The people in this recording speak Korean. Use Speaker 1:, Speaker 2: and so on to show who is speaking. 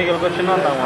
Speaker 1: 이거 끝이 난다고.